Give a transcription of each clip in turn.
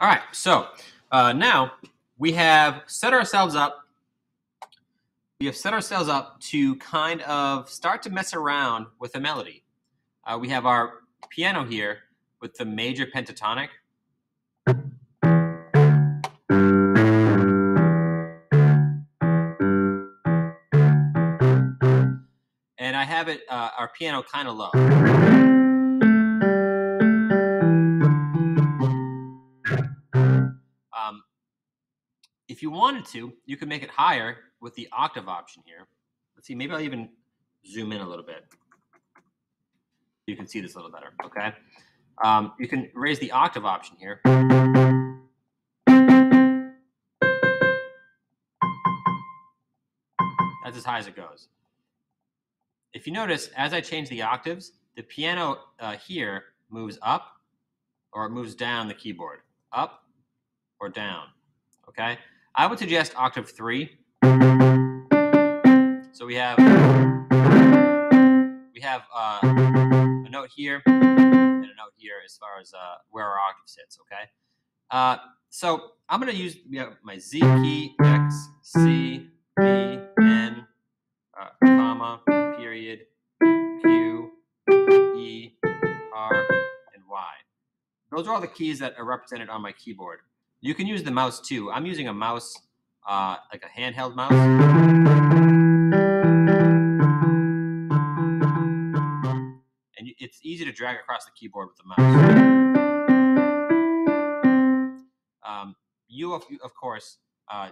All right, so uh, now we have set ourselves up. We have set ourselves up to kind of start to mess around with a melody. Uh, we have our piano here with the major pentatonic. And I have it, uh, our piano kind of low. If you wanted to, you could make it higher with the octave option here. Let's see, maybe I'll even zoom in a little bit. You can see this a little better, okay? Um, you can raise the octave option here. That's as high as it goes. If you notice, as I change the octaves, the piano uh, here moves up or it moves down the keyboard. Up or down, okay? I would suggest octave three. So we have we have uh, a note here and a note here as far as uh, where our octave sits, okay? Uh, so I'm going to use we have my Z key, X, C, B, N, uh, comma, period, Q, E, R, and Y. Those are all the keys that are represented on my keyboard. You can use the mouse too. I'm using a mouse, uh, like a handheld mouse. And it's easy to drag across the keyboard with the mouse. Um, you, of, of course, uh,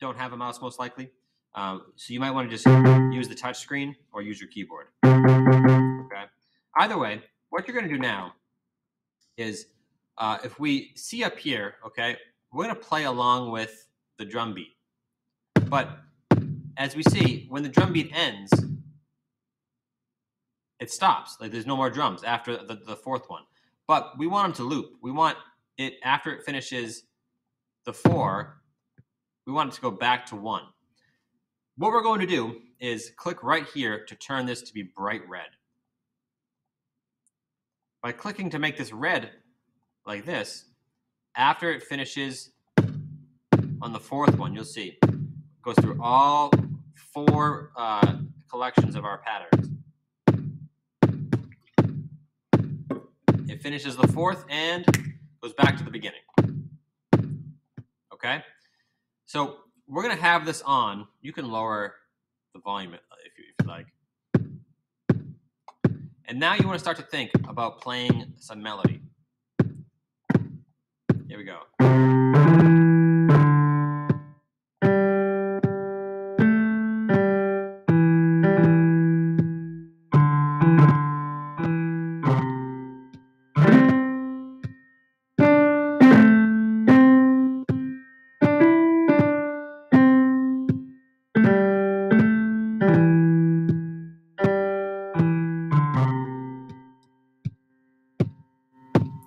don't have a mouse most likely. Um, so you might want to just use the touch screen or use your keyboard. Okay. Either way, what you're going to do now is uh, if we see up here, okay, we're going to play along with the drum beat. But as we see, when the drum beat ends, it stops. Like there's no more drums after the, the fourth one. But we want them to loop. We want it after it finishes the four, we want it to go back to one. What we're going to do is click right here to turn this to be bright red. By clicking to make this red like this, after it finishes on the fourth one, you'll see it goes through all four uh, collections of our patterns. It finishes the fourth and goes back to the beginning. Okay? So we're going to have this on. You can lower the volume if you, if you like. And now you want to start to think about playing some melody. Here we go.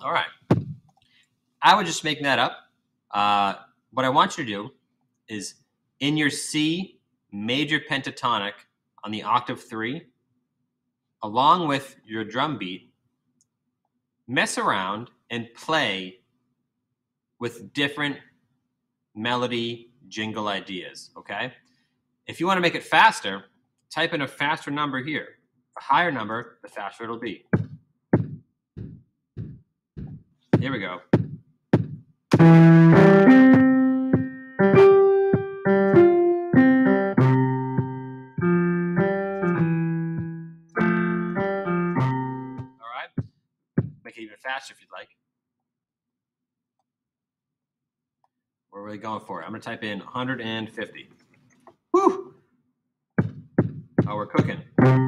All right. I would just make that up. Uh, what I want you to do is in your C major pentatonic on the octave three, along with your drum beat, mess around and play with different melody jingle ideas. Okay. If you want to make it faster, type in a faster number here. The higher number, the faster it'll be. Here we go. If you'd like. We're really going for it. I'm going to type in 150. Whew. Oh, we're cooking.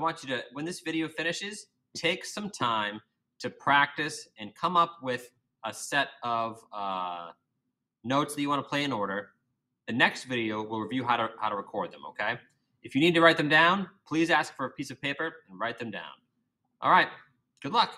Want you to, when this video finishes, take some time to practice and come up with a set of uh, notes that you want to play in order. The next video will review how to how to record them. Okay. If you need to write them down, please ask for a piece of paper and write them down. All right. Good luck.